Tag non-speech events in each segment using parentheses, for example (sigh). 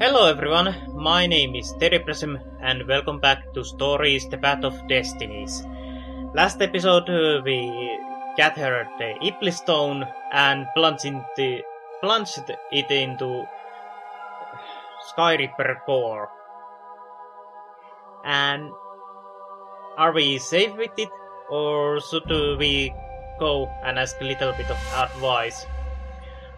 Hello everyone, my name is Steady Prism and welcome back to Stories The Path of Destinies. Last episode uh, we gathered the Iblis Stone and plunged, plunged it into Skyripper core. And are we safe with it or should we go and ask a little bit of advice?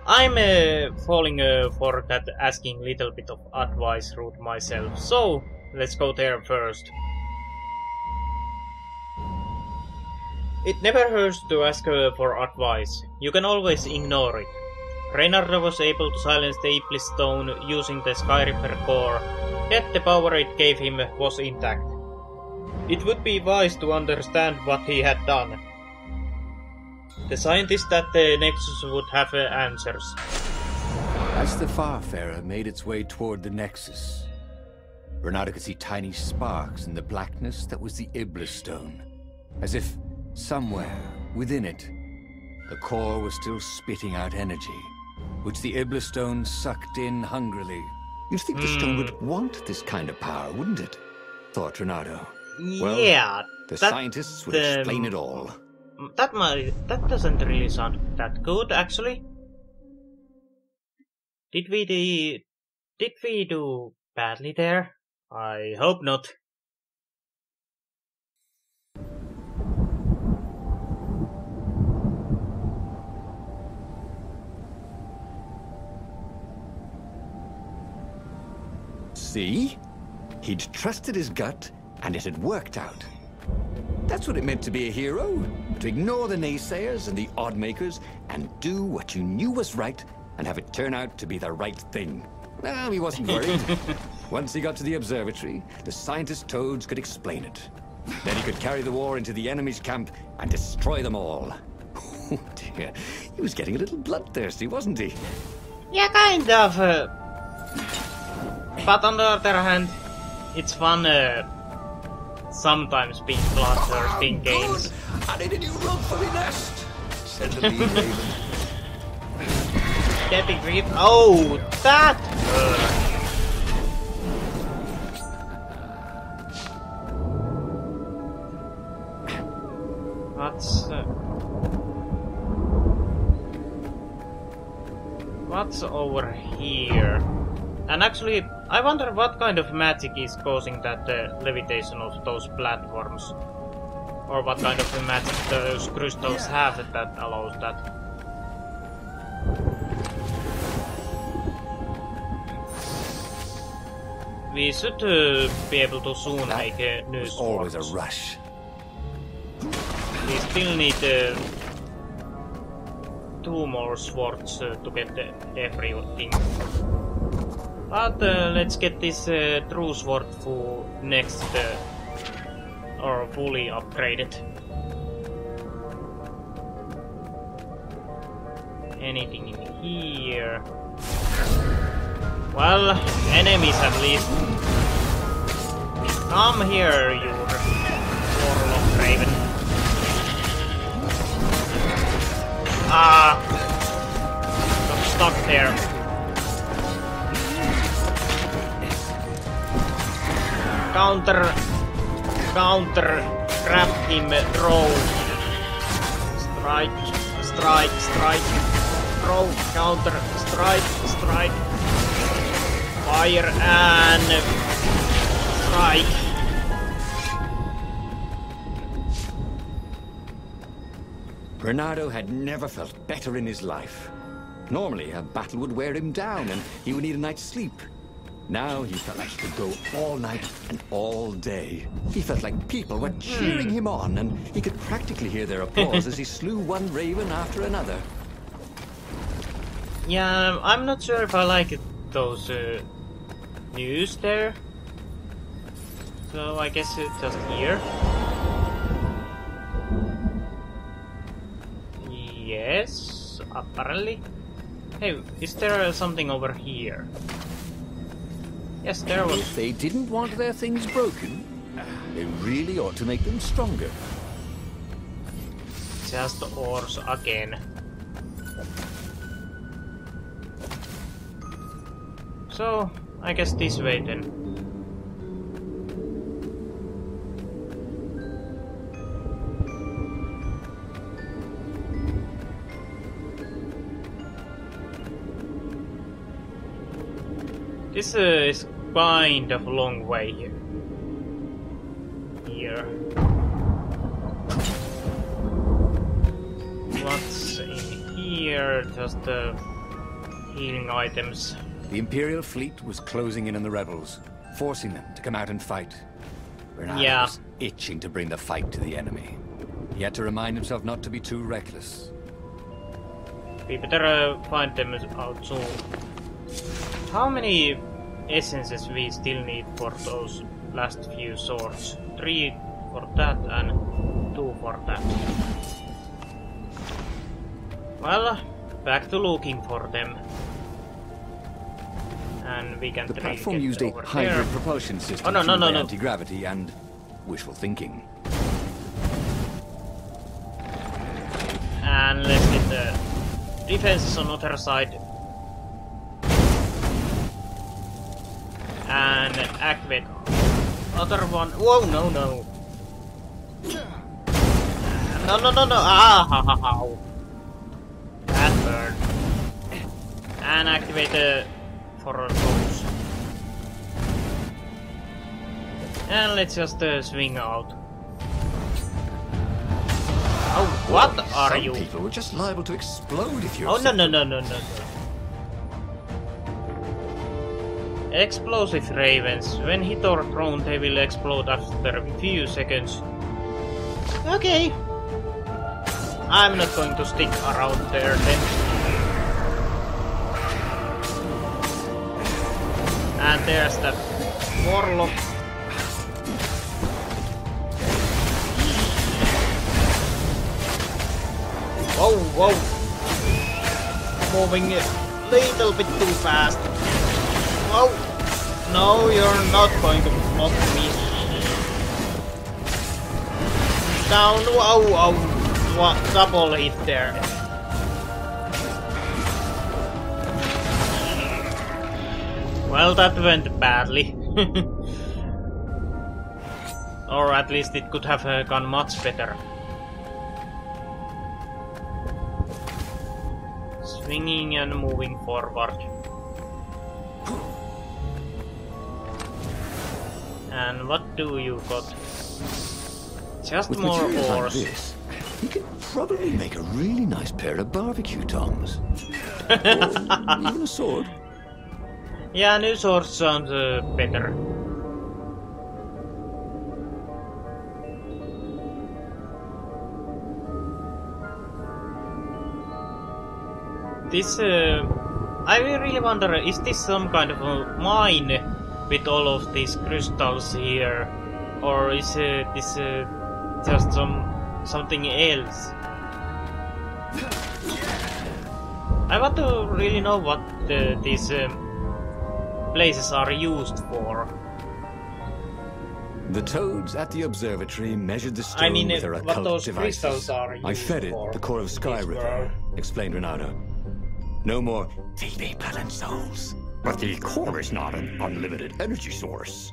I'm uh, falling uh, for that asking little bit of advice route myself, so let's go there first. It never hurts to ask uh, for advice. You can always ignore it. Reynardo was able to silence the Iblis Stone using the Skyripper core, yet the power it gave him was intact. It would be wise to understand what he had done, the scientists at the Nexus would have uh, answers. As the Farfarer made its way toward the Nexus, Reynardo could see tiny sparks in the blackness that was the Iblis Stone. As if somewhere within it, the core was still spitting out energy, which the Iblis Stone sucked in hungrily. You'd think the stone would want this kind of power, wouldn't it? Thought Reynardo. Well, yeah, The scientists would um, explain it all. That might that doesn't really sound that good actually. Did we do, did we do badly there? I hope not. See? He'd trusted his gut, and it had worked out. That's what it meant to be a hero. To ignore the naysayers and the odd makers, and do what you knew was right, and have it turn out to be the right thing. Well, he wasn't worried. (laughs) Once he got to the observatory, the scientist toads could explain it. Then he could carry the war into the enemy's camp and destroy them all. (laughs) Oh dear, he was getting a little bloodthirsty, wasn't he? Yeah, kind of. Uh, but on the other hand, it's fun uh, sometimes being bloodthirsty in games. I need a new rug for my nest, said the lead (laughs) raven. Rid. Oh, that hurt. What's uh, what's over here? And actually, I wonder what kind of magic is causing that uh, levitation of those platforms, or what kind of magic those crystals have that allows that. We should uh, be able to soon make a new There's always a rush. We still need uh, two more swords uh, to get uh, everything. But uh, let's get this uh, true sword full next uh, or fully upgraded. Anything in here? Well, enemies at least. Come here, you warlock raven. Ah, stuck there. Counter, counter, grab him, throw. Strike, strike, strike. Throw, counter, strike, strike. Fire and strike. Reynardo had never felt better in his life. Normally, a battle would wear him down and he would need a night's sleep. Now he felt like he could go all night and all day. He felt like people were cheering him on and he could practically hear their applause as he (laughs) slew one raven after another. Yeah, I'm not sure if I like it, those uh, news there. So I guess it's just here. Yes, apparently. Hey, is there uh, something over here? Yes, there was. If they didn't want their things broken, they really ought to make them stronger. Just ores again. So, I guess this way then. This uh, is kind of long way here. Here. What's in here? Just uh, healing items. The Imperial fleet was closing in on the rebels, forcing them to come out and fight. Bernard Yeah. was itching to bring the fight to the enemy. He had to remind himself not to be too reckless. We better uh, find them out soon. How many essences we still need for those last few swords? Three for that and two for that. Well, back to looking for them. And we can The platform used a hybrid there. propulsion system Oh, no, no, no, no. anti-gravity and wishful thinking. And let's get the defenses on the other side. Activate other one. Whoa, no, no. No, no, no, no. Ah, ha, ha, ha. That burned. And activate the for those. And let's just uh, swing out. Oh, what are Some you? people were just liable to explode if you Oh no no no no no no. Explosive ravens. When hit or thrown, they will explode after a few seconds. Okay. I'm not going to stick around there then. And there's that warlock. Whoa, whoa. Moving a little bit too fast. Whoa. No, you're not going to block me. Down, whoa. What, double hit there. Well, that went badly. (laughs) or at least it could have uh, gone much better. Swinging and moving forward. And what do you got? Just With more materials like this, you could probably make a really nice pair of barbecue tongs. (laughs) or even a sword. Yeah, a new sword sounds uh, better. This, uh, I really wonder, is this some kind of a mine with all of these crystals here, or is this uh, just some something else? I want to really know what uh, these um, places are used for. The toads at the observatory measured the stone I mean, with their what occult those devices. crystals are I fed it the core of Skyripper, explained Reynardo. No more TV planet souls. But the core is not an unlimited energy source,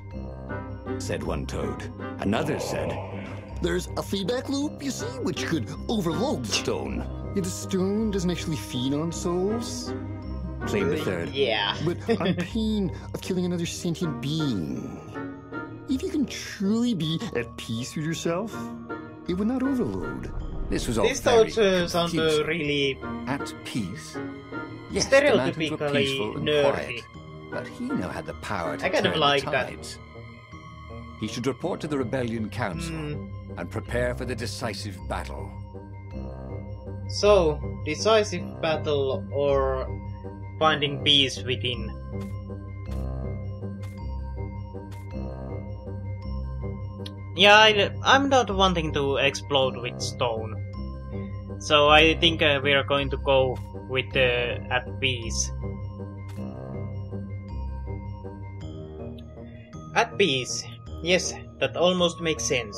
said one toad. Another said, There's a feedback loop, you see, which could overload the stone. Yeah, the stone doesn't actually feed on souls. claimed the third. Yeah. (laughs) But on (laughs) pain of killing another sentient being. If you can truly be at peace with yourself, it would not overload. This was all These very thoughts uh, sound uh, really At peace? Yes, the mountains were peaceful and nerdy. quiet, but he now had the power to I kind of turn like the that. tides. He should report to the Rebellion Council Hmm. and prepare for the decisive battle. So, decisive battle or finding peace within. Yeah, I, I'm not wanting to explode with stone. So I think uh, we are going to go with the at peace. At peace. Yes, that almost makes sense.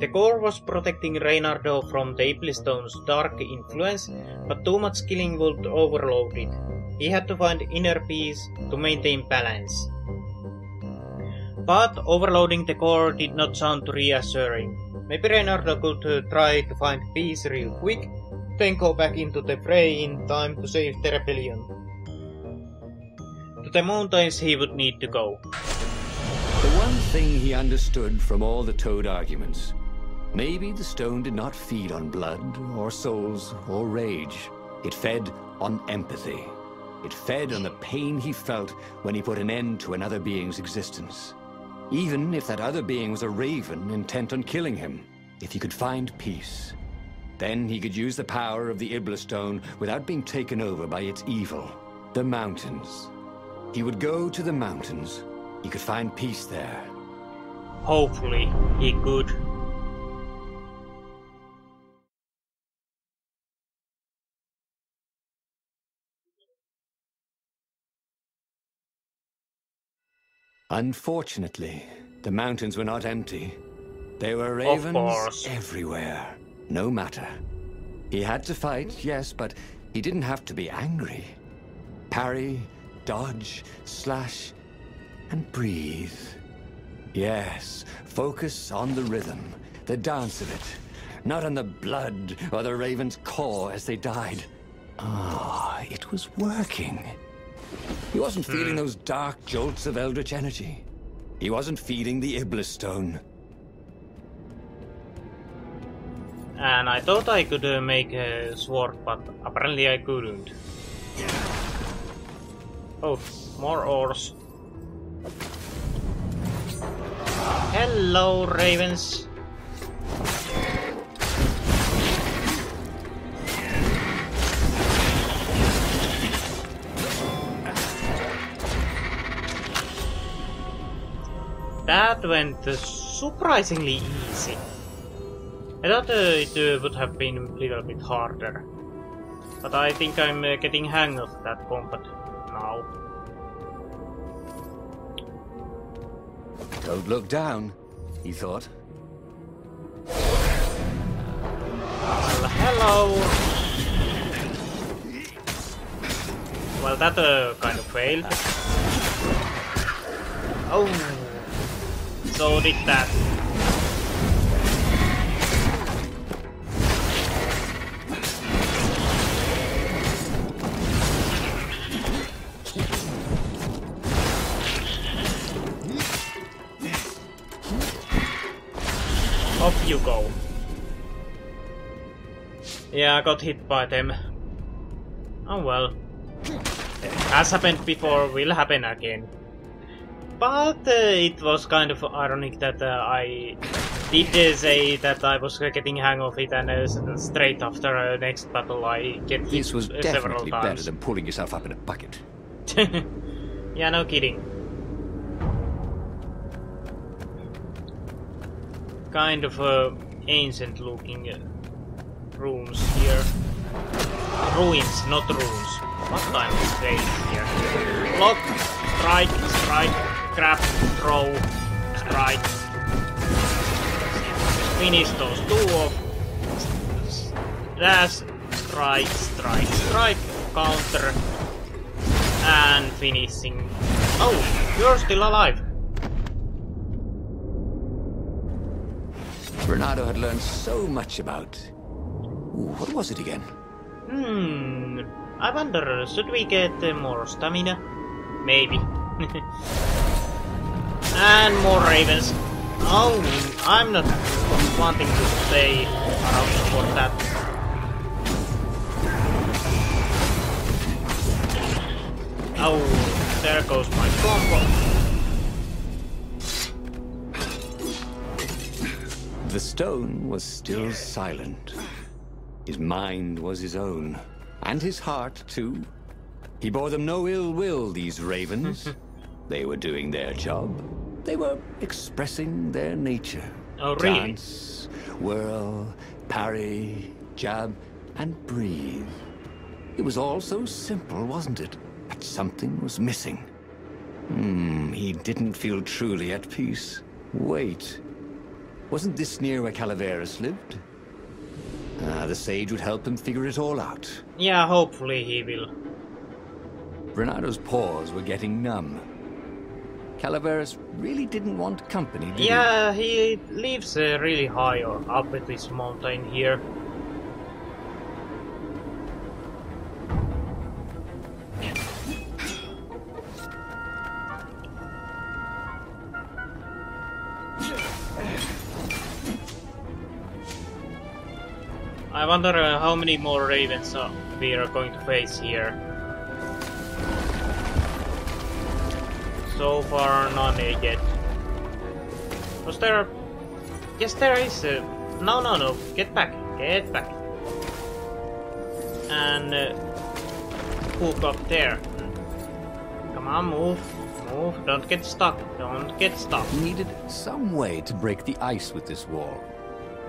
The core was protecting Reynardo from the Iblisstone's dark influence, but too much killing would overload it. he had to find inner peace to maintain balance. But overloading the core did not sound reassuring. Maybe Reynardo could uh, try to find peace real quick, then go back into the fray in time to save the rebellion. To the mountains he would need to go. The one thing he understood from all the Toad arguments maybe the stone did not feed on blood, or souls, or rage. It fed on empathy. It fed on the pain he felt when he put an end to another being's existence. Even if that other being was a raven intent on killing him, if he could find peace, then he could use the power of the Iblis stone without being taken over by its evil. The mountains. He would go to the mountains. He could find peace there. Hopefully, he could. Unfortunately, the mountains were not empty. There were ravens everywhere. No matter. He had to fight, yes, but he didn't have to be angry. Parry, dodge, slash, and breathe. Yes, focus on the rhythm, the dance of it, not on the blood or the raven's core as they died. Ah, it was working. He wasn't feeling those dark jolts of eldritch energy. He wasn't feeding the Iblis stone. And I thought I could uh, make a sword, but apparently I couldn't. Oh, more ores. Hello, ravens. That went uh, surprisingly easy. I thought uh, it uh, would have been a little bit harder. But I think I'm uh, getting hang of that combat now. Don't look down, he thought. Well, hello! Well, that uh, kind of failed. Oh! So did that. Off you go. Yeah, I got hit by them. Oh well. Has happened before, will happen again. But uh, it was kind of ironic that uh, I did uh, say that I was getting hang of it and uh, straight after uh, next battle I get hit This was uh, definitely better than pulling yourself up in a bucket. (laughs) yeah, no kidding. Kind of uh, ancient looking uh, rooms here. Ruins, not runes. What time is day here? Block, strike, strike, grab, throw, strike. Finish those two off. Dash, strike, strike, strike, counter, and finishing. Oh, you're still alive. Reynardo had learned so much about. Ooh, what was it again? Hmm. I wonder, should we get uh, more stamina? Maybe. (laughs) and more ravens. Oh, I'm not wanting to stay around for that. Oh, there goes my combo. The stone was still silent. His mind was his own, and his heart too. He bore them no ill will, these ravens. (laughs) they were doing their job. They were expressing their nature. Oh, really? Dance, whirl, parry, jab, and breathe. It was all so simple, wasn't it? But something was missing. Hmm, he didn't feel truly at peace. Wait. Wasn't this near where Calaveras lived? Ah, the sage would help him figure it all out. Yeah, hopefully he will. Reynardo's paws were getting numb. Calaveras really didn't want company, did he? Yeah, he lives uh, really high or up at this mountain here. Wonder uh, how many more ravens uh, we are going to face here. So far, none yet. Was there... Yes, there is a... No, no, no. Get back. Get back. And... Uh, hook up there. Come on, move. Move. Don't get stuck. Don't get stuck. Needed some way to break the ice with this wall,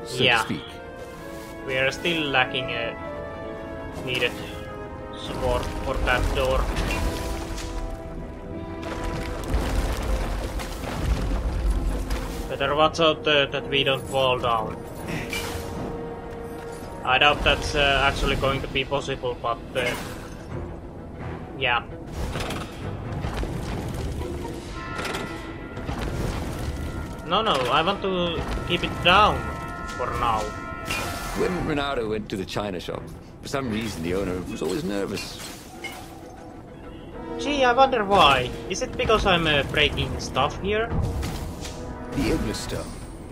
so Yeah. to speak. We are still lacking a needed support for that door. Better watch out uh, that we don't fall down. I doubt that's uh, actually going to be possible, but uh, yeah. No, no, I want to keep it down for now. When Reynardo went to the china shop, for some reason the owner was always nervous. Gee, I wonder why. Is it because I'm uh, breaking stuff here? The Iblis Stone,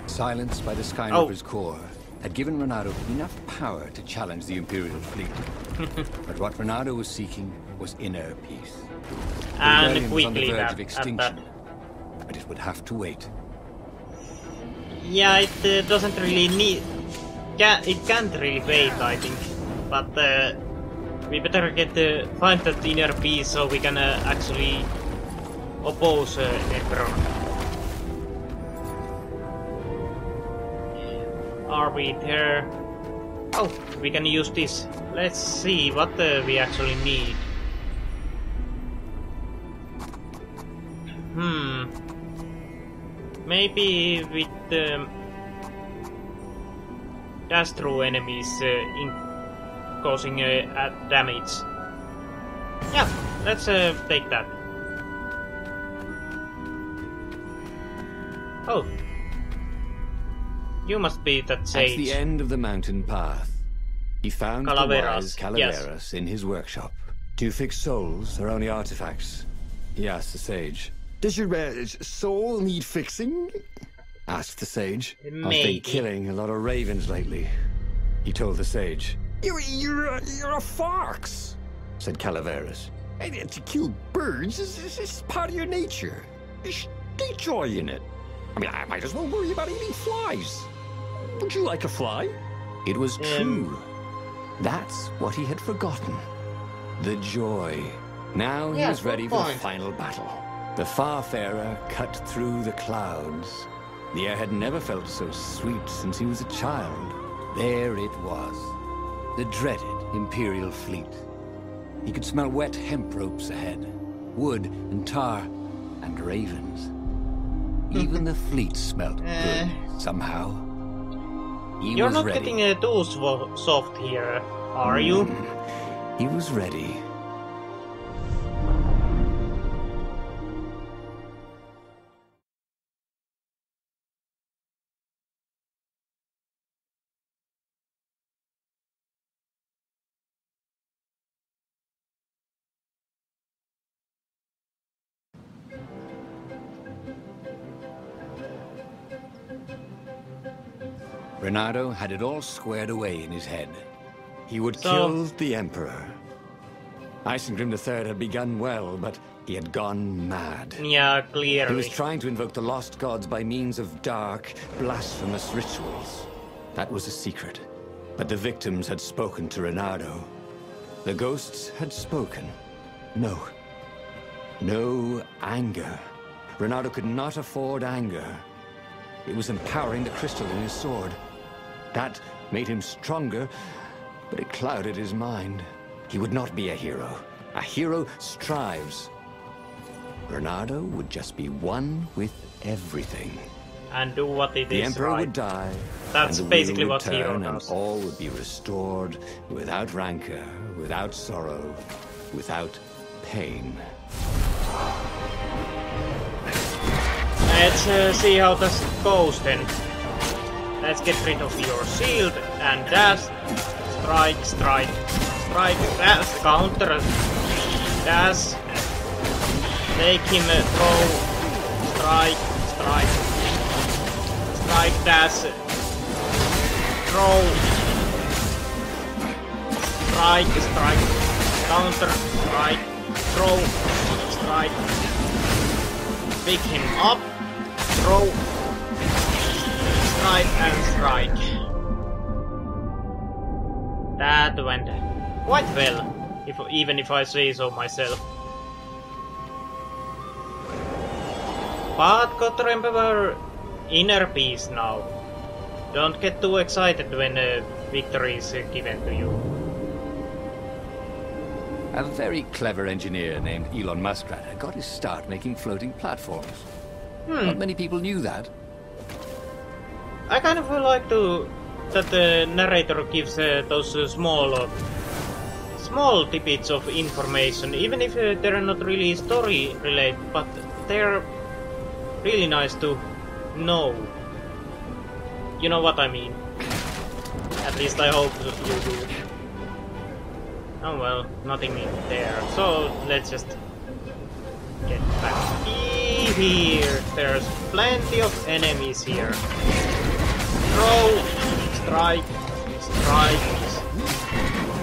silenced by the Oh. Skyripper's core, had given Reynardo enough power to challenge the Imperial fleet. (laughs) but what Reynardo was seeking was inner peace. The And was on the quickly verge that, of extinction, that. but it would have to wait. Yeah, it uh, doesn't really need... Can, it can't really wait, I think. But uh, we better get uh, find that inner peace so we can uh, actually oppose uh, Emperor. Are we there? Oh, we can use this. Let's see what uh, we actually need. Hmm. Maybe with um, dash through enemies uh, in causing uh, damage. Yeah, let's uh, take that. Oh. You must be that sage. At the end of the mountain path, he found the Calaveras, wise Calaveras in his workshop. Do you fix souls or only artifacts? He asked the sage. Does your uh, soul need fixing? Asked the sage. I've been killing a lot of ravens lately. He told the sage. You're, you're, a, you're a fox. Said Calaveras. And to kill birds is, is, is part of your nature. There's there's joy in it. I mean, I might as well worry about eating flies. Would you like a fly? It was Um, true. That's what he had forgotten. The joy. Now he Yeah, was ready good for the final battle. The Farfarer cut through the clouds. The air had never felt so sweet since he was a child. There it was. The dreaded Imperial fleet. He could smell wet hemp ropes ahead, wood and tar, and ravens. (laughs) Even the fleet smelled Eh. good, somehow. He You're not ready. getting uh, too soft here, are you? He was ready. Reynardo had it all squared away in his head. He would So- kill the Emperor. Isengrim III had begun well, but he had gone mad. Yeah, He was trying to invoke the lost gods by means of dark, blasphemous rituals. That was a secret. But the victims had spoken to Reynardo. The ghosts had spoken. No. No anger. Reynardo could not afford anger. It was empowering the crystal in his sword. That made him stronger, but it clouded his mind. He would not be a hero. A hero strives. Reynardo would just be one with everything. And do what it is The Emperor right. would die. That's and the wheel basically what hero turn, and all would be restored without rancor, without sorrow, without pain. Let's uh, see how this goes then. Let's get rid of your shield and dash. Strike, strike, strike, dash, counter, dash. Take him, uh, throw, strike, strike, strike, dash, throw, strike, strike, counter, strike, throw, strike. Pick him up, throw, strike and strike. That went quite well, if, even if I say so myself. But got to remember inner peace now. Don't get too excited when a victory is given to you. A very clever engineer named Elon Muskrat got his start making floating platforms. Hmm. Not many people knew that. I kind of like to that the narrator gives uh, those uh, small, uh, small tidbits of information, even if uh, they're not really story related, but they're really nice to know. You know what I mean? At least I hope you do. Oh well, nothing in there. So let's just get back here. There's plenty of enemies here. Throw, strike, strike,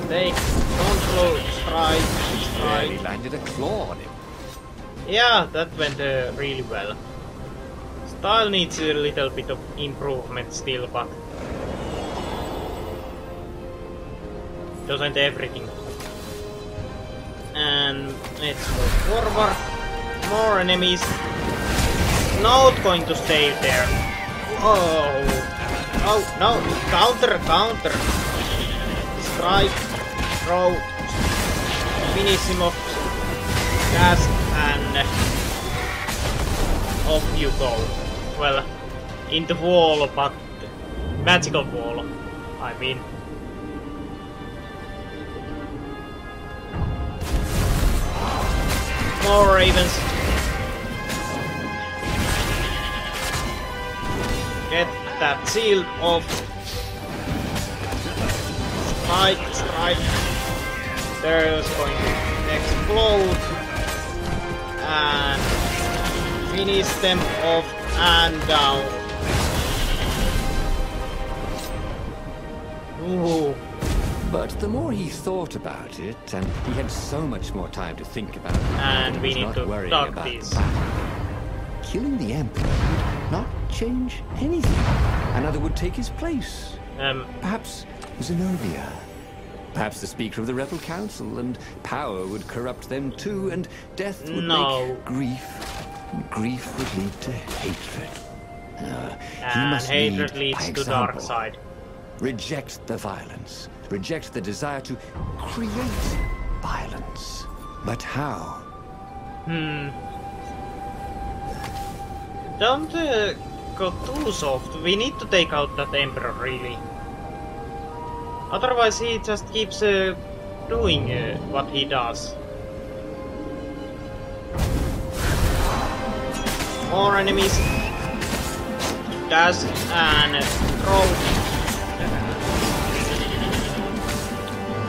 take, control, strike, Yeah, he strike. landed a claw on him. Yeah, that went uh, really well. Style needs a little bit of improvement still, but doesn't everything. And let's go forward. More enemies. Not going to stay there. Oh, oh no! Counter, counter. Strike, throw, finish. Gas and off you go. Well, in the wall, but magical wall. I mean. More ravens. Get that shield. Strike, strike. There's going to explode. And finish them off and down. Ooh. But the more he thought about it, and he had so much more time to think about it, And we need not to worrying about the battle. Killing the Emperor not change anything. Another would take his place. Um, Perhaps Zenobia. Perhaps the Speaker of the Rebel Council, and power would corrupt them too, and death would No. make grief. Grief would lead to hatred. Uh, and must hatred lead leads to dark side. Reject the violence. Reject the desire to create violence. But how? Hmm. Don't uh, go too soft. We need to take out that Emperor, really. Otherwise, he just keeps uh, doing uh, what he does. More enemies. Dash and throw.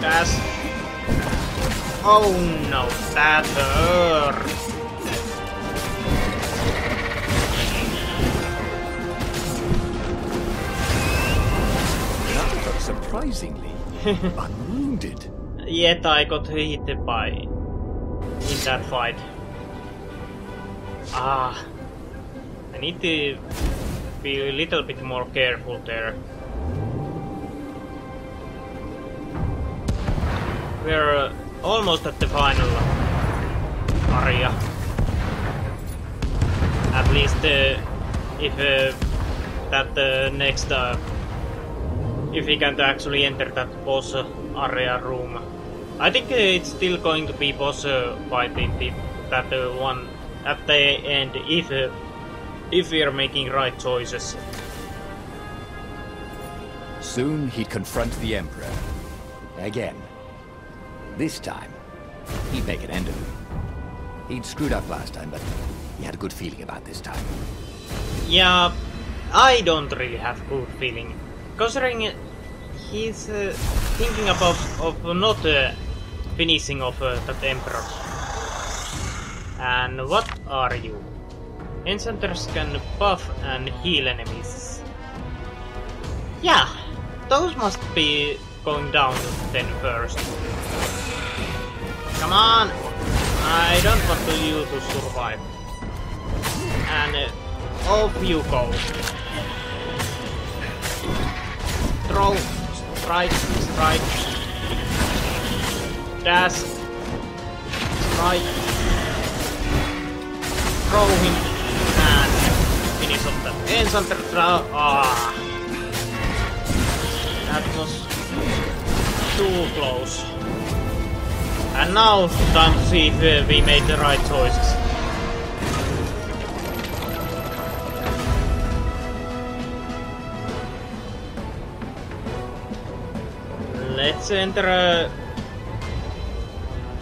Dash. Oh no, that hurt. Surprisingly, (laughs) unwounded. Yet I got hit by in that fight. Ah, I need to be a little bit more careful there. We're uh, almost at the final area. At least uh, if uh, that uh, next uh, if we can actually enter that boss area room. I think it's still going to be boss uh, fight in the, that uh, one at the end if uh, if we are making right choices. Soon he'd confront the Emperor. Again. This time, he'd make an end of him. He'd screwed up last time, but he had a good feeling about this time. Yeah, I don't really have good feeling. Considering he's uh, thinking about of not uh, finishing off uh, that emperor. And what are you? Enchanters can buff and heal enemies. Yeah, those must be going down then first. Come on! I don't want you to survive. And uh, off you go. Strike, strike. Dash. Strike. Throw him. And finish off the enchanter. Ah. That was too close. And now, time to see if uh, we made the right choices. Let's enter a uh,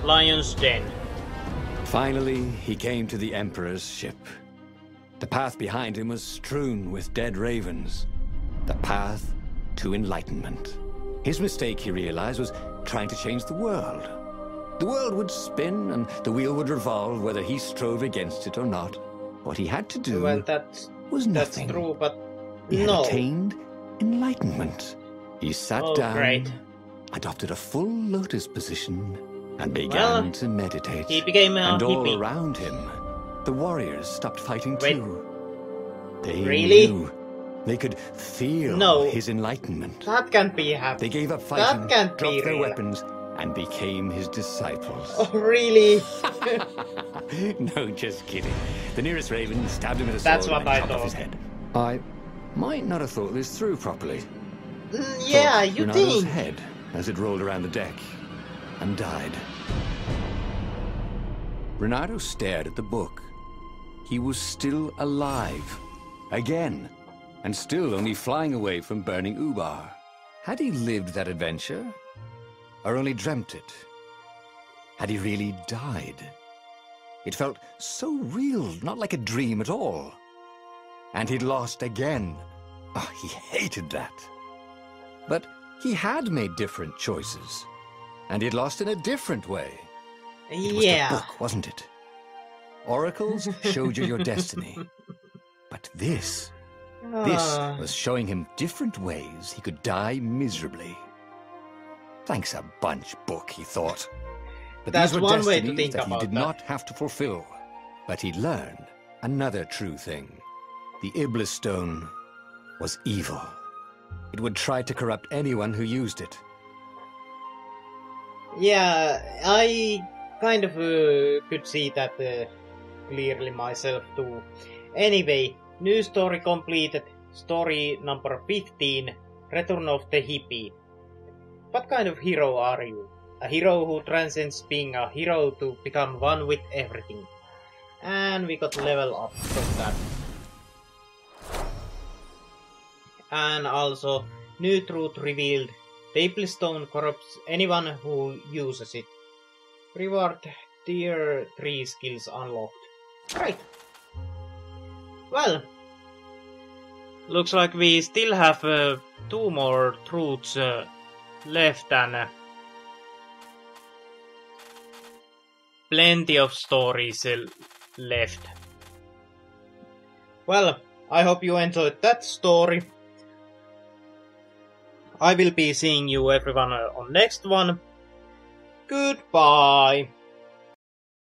lion's den. Finally, he came to the Emperor's ship. The path behind him was strewn with dead ravens. The path to enlightenment. His mistake, he realized, was trying to change the world. The world would spin and the wheel would revolve whether he strove against it or not. What he had to do Well, that's was that's nothing. true, but He had attained enlightenment. He sat Oh, down, great. Adopted a full lotus position, and began Well, to meditate. he became a and all hippie. around him, the warriors stopped fighting Wait. too. They Really? knew they could feel No. his enlightenment. That can't be happening. They gave up fighting, dropped their real. weapons, and became his disciples. Oh, really? (laughs) no, just kidding. The nearest raven stabbed him with a That's sword what and I chopped off his head. I might not have thought this through properly. Mm, yeah, you Reynardo's think? head as it rolled around the deck and died. Reynardo stared at the book. He was still alive. Again. And still only flying away from burning Ubar. Had he lived that adventure? Or only dreamt it? Had he really died? It felt so real, not like a dream at all. And he'd lost again. Oh, he hated that. But he had made different choices. And he'd lost in a different way. It was Yeah. the book, wasn't it? Oracles showed you your destiny. (laughs) But this, this Ah. was showing him different ways he could die miserably. Thanks a bunch, book, he thought. But That's these were one way to destinies think that about he did that. not have to fulfill. But he'd learned another true thing. The Iblis Stone was evil. It would try to corrupt anyone who used it. Yeah, I kind of uh, could see that uh, clearly myself too. Anyway, new story completed. Story number 15 Return of the Hippie. What kind of hero are you? A hero who transcends being a hero to become one with everything. And we got level up from that. And also, new truth revealed. The stone corrupts anyone who uses it. Reward tier 3 skills unlocked. Great. Well, looks like we still have uh, two more truths uh, left and uh, plenty of stories uh, left. Well, I hope you enjoyed that story. I will be seeing you everyone on next one. Goodbye.